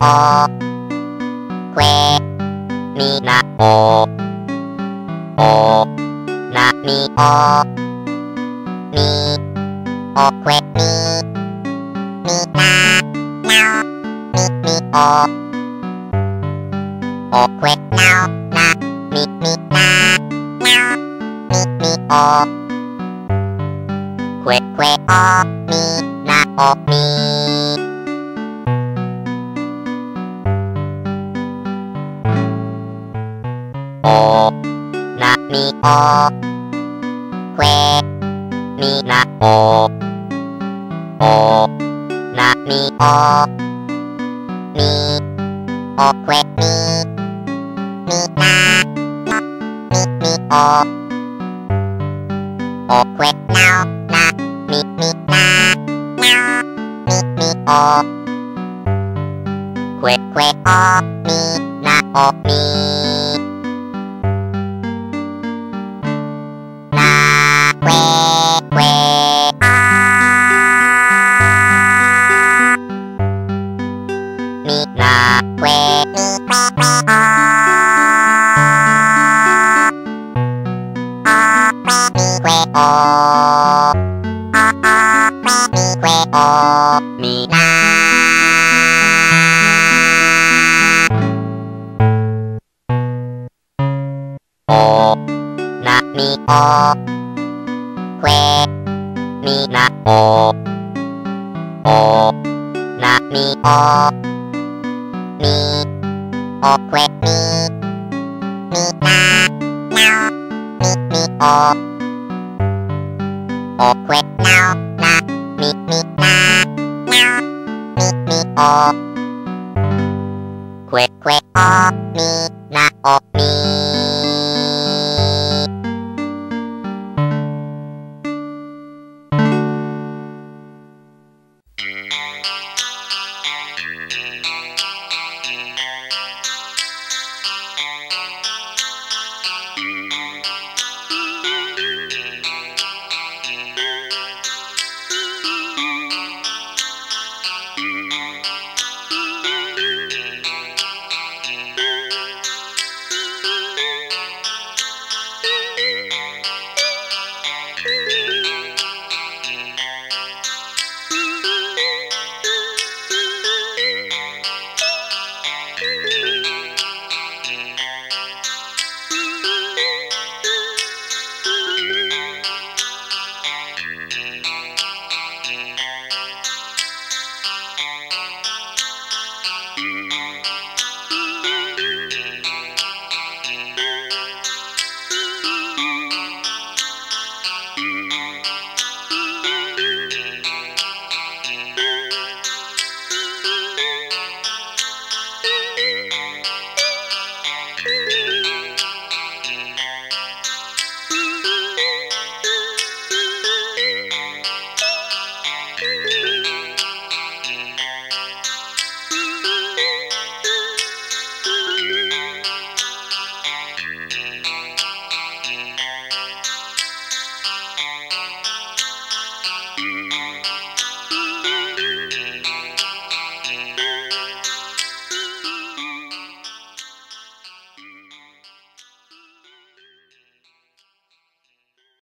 โอเควมีนาโอโอนามีโอมีโอเควมีมีนาเนามีมีโอโอเควเนานามี มีโอเควมีนะโอโอนะมีโอมีโอเควมีมีนะมีมีโอโอเควเ Oh. เวมีนาโอโอนามีโอมีโอเควมีมีนาเนามีมีโอโอเควเนานะมีมีนาเนามีมีโอเควเควโอมีนะโอมี